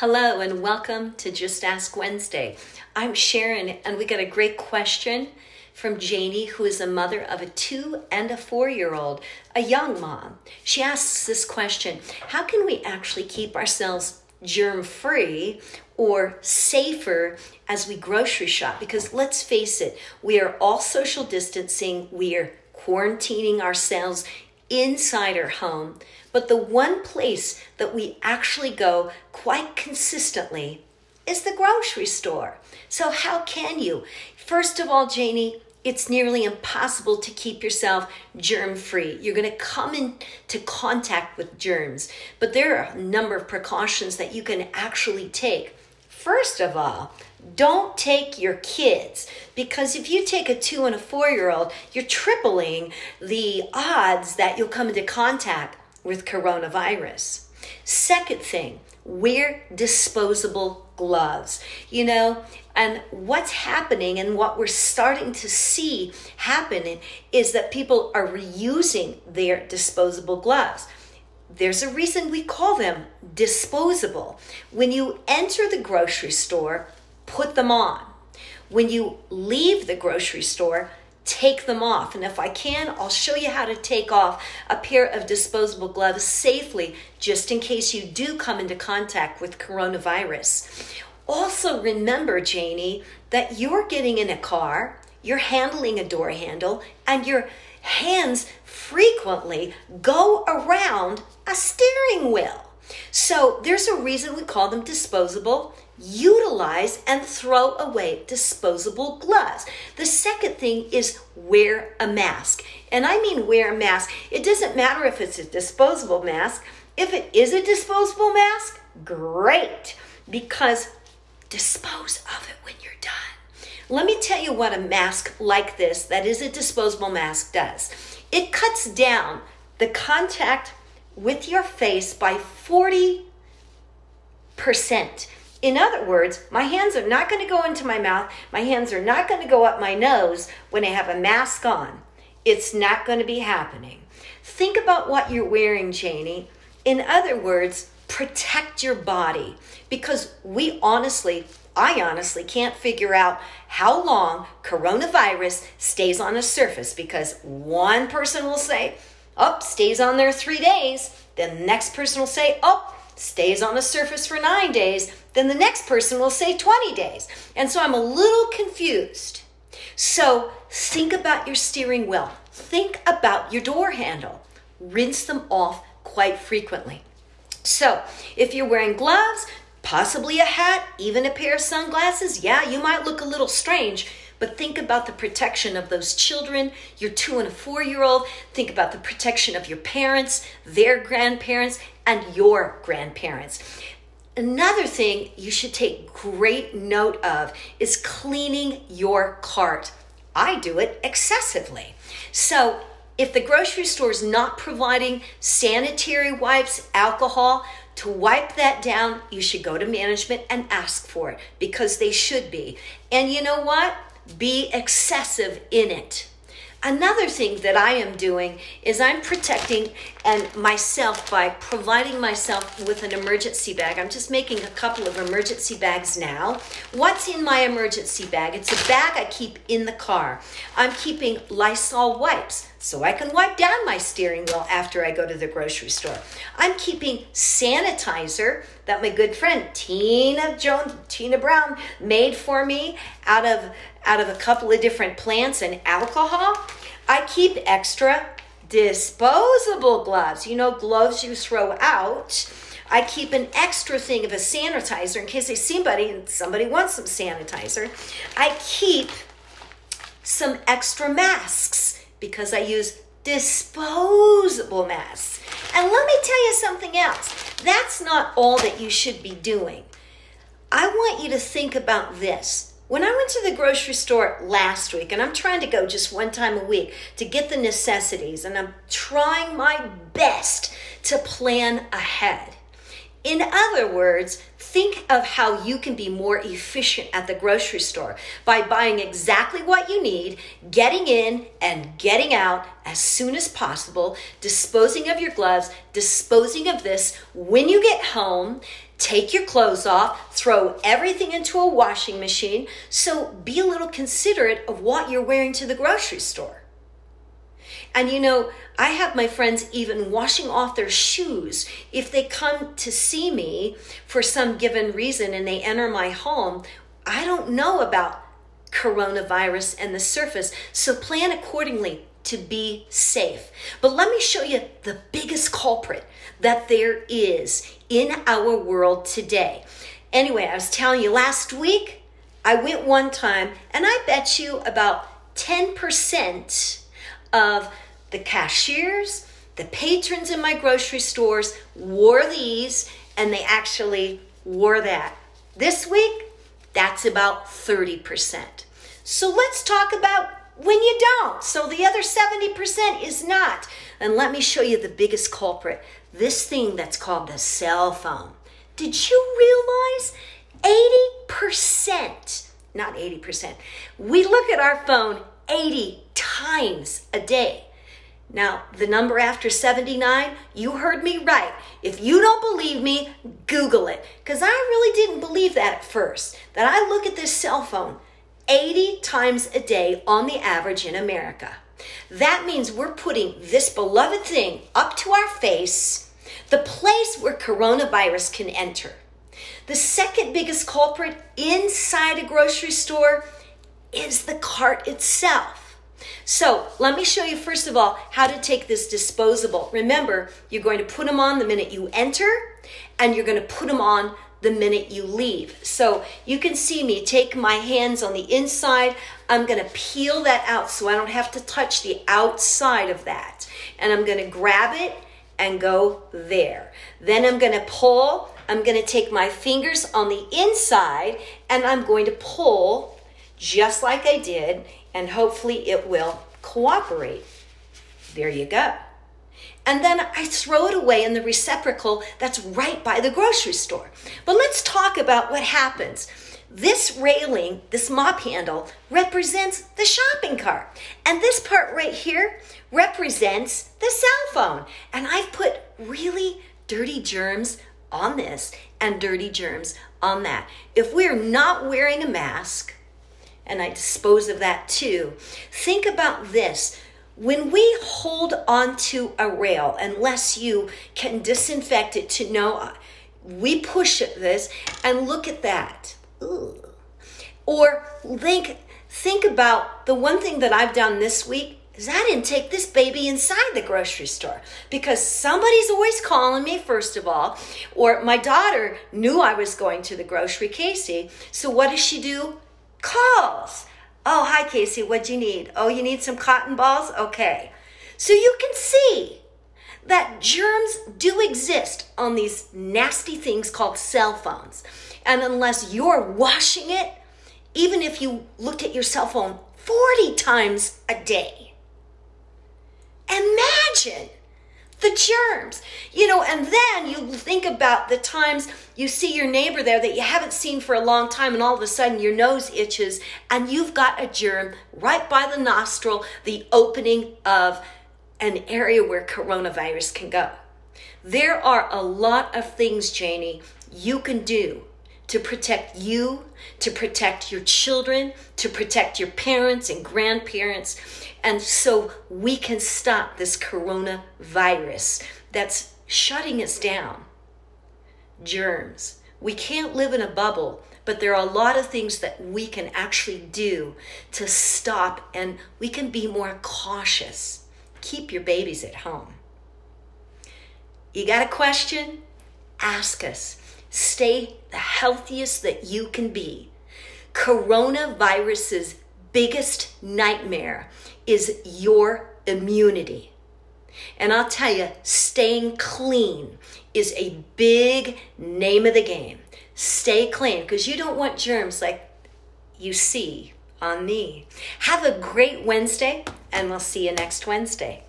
Hello and welcome to Just Ask Wednesday. I'm Sharon and we got a great question from Janie, who is a mother of a two and a four year old, a young mom. She asks this question How can we actually keep ourselves germ free or safer as we grocery shop? Because let's face it, we are all social distancing, we are quarantining ourselves inside our home. But the one place that we actually go quite consistently is the grocery store. So, how can you? First of all, Janie, it's nearly impossible to keep yourself germ free. You're going to come into contact with germs, but there are a number of precautions that you can actually take. First of all, don't take your kids because if you take a two and a four year old, you're tripling the odds that you'll come into contact with coronavirus. Second thing, wear disposable gloves. You know, and what's happening and what we're starting to see happen is that people are reusing their disposable gloves. There's a reason we call them disposable. When you enter the grocery store, put them on. When you leave the grocery store, take them off. And if I can, I'll show you how to take off a pair of disposable gloves safely, just in case you do come into contact with coronavirus. Also, remember, Janie, that you're getting in a car, you're handling a door handle, and your hands frequently go around a steering wheel. So there's a reason we call them disposable utilize and throw away disposable gloves. The second thing is wear a mask. And I mean wear a mask. It doesn't matter if it's a disposable mask. If it is a disposable mask, great, because dispose of it when you're done. Let me tell you what a mask like this, that is a disposable mask, does. It cuts down the contact with your face by 40%. In other words, my hands are not going to go into my mouth. My hands are not going to go up my nose when I have a mask on. It's not going to be happening. Think about what you're wearing, Janie. In other words, protect your body because we honestly, I honestly can't figure out how long coronavirus stays on a surface because one person will say, oh, stays on there three days. Then the next person will say, oh, stays on the surface for nine days, then the next person will say 20 days. And so I'm a little confused. So think about your steering wheel, think about your door handle, rinse them off quite frequently. So if you're wearing gloves, possibly a hat, even a pair of sunglasses, yeah, you might look a little strange. But think about the protection of those children, your two and a four year old. Think about the protection of your parents, their grandparents, and your grandparents. Another thing you should take great note of is cleaning your cart. I do it excessively. So, if the grocery store is not providing sanitary wipes, alcohol, to wipe that down, you should go to management and ask for it because they should be. And you know what? Be excessive in it. Another thing that I am doing is I'm protecting and myself by providing myself with an emergency bag. I'm just making a couple of emergency bags now. What's in my emergency bag? It's a bag I keep in the car. I'm keeping Lysol wipes so I can wipe down my steering wheel after I go to the grocery store. I'm keeping sanitizer that my good friend Tina Jones, Tina Brown made for me out of out of a couple of different plants and alcohol. I keep extra disposable gloves. You know, gloves you throw out. I keep an extra thing of a sanitizer in case I see somebody and somebody wants some sanitizer. I keep some extra masks because I use disposable masks. And let me tell you something else. That's not all that you should be doing. I want you to think about this. When I went to the grocery store last week, and I'm trying to go just one time a week to get the necessities, and I'm trying my best to plan ahead. In other words, think of how you can be more efficient at the grocery store by buying exactly what you need, getting in and getting out as soon as possible, disposing of your gloves, disposing of this when you get home, take your clothes off, throw everything into a washing machine. So be a little considerate of what you're wearing to the grocery store. And you know, I have my friends even washing off their shoes if they come to see me for some given reason and they enter my home. I don't know about coronavirus and the surface, so plan accordingly to be safe. But let me show you the biggest culprit that there is in our world today. Anyway, I was telling you last week, I went one time and I bet you about 10% of the cashiers, the patrons in my grocery stores wore these and they actually wore that. This week, that's about 30%. So let's talk about when you don't. So the other 70% is not. And let me show you the biggest culprit this thing that's called the cell phone. Did you realize 80%, not 80%, we look at our phone 80 times a day. Now, the number after 79, you heard me right. If you don't believe me, Google it. Because I really didn't believe that at first. That I look at this cell phone 80 times a day on the average in America. That means we're putting this beloved thing up to our face, the place where coronavirus can enter. The second biggest culprit inside a grocery store is the cart itself. So let me show you first of all how to take this disposable. Remember, you're going to put them on the minute you enter and you're going to put them on the minute you leave. So you can see me take my hands on the inside. I'm going to peel that out so I don't have to touch the outside of that. And I'm going to grab it and go there. Then I'm going to pull. I'm going to take my fingers on the inside and I'm going to pull just like I did and hopefully it will cooperate. There you go. And then I throw it away in the receptacle that's right by the grocery store. But let's talk about what happens. This railing, this mop handle, represents the shopping cart. And this part right here represents the cell phone. And I've put really dirty germs on this and dirty germs on that. If we're not wearing a mask, and I dispose of that too. Think about this. When we hold onto a rail, unless you can disinfect it to know, uh, we push this and look at that. Ooh. Or think think about the one thing that I've done this week is I didn't take this baby inside the grocery store because somebody's always calling me, first of all, or my daughter knew I was going to the grocery, Casey. So what does she do? Calls. Oh, hi, Casey. What'd you need? Oh, you need some cotton balls? Okay. So you can see that germs do exist on these nasty things called cell phones. And unless you're washing it, even if you looked at your cell phone 40 times a day, imagine the germs. You know, and then you think about the times you see your neighbor there that you haven't seen for a long time, and all of a sudden your nose itches, and you've got a germ right by the nostril, the opening of an area where coronavirus can go. There are a lot of things, Janie, you can do to protect you, to protect your children, to protect your parents and grandparents. And so we can stop this coronavirus that's shutting us down. Germs. We can't live in a bubble, but there are a lot of things that we can actually do to stop and we can be more cautious. Keep your babies at home. You got a question? Ask us. Stay the healthiest that you can be. Coronavirus's biggest nightmare is your immunity. And I'll tell you, staying clean is a big name of the game. Stay clean because you don't want germs like you see on me. Have a great Wednesday, and we'll see you next Wednesday.